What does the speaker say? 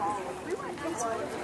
We went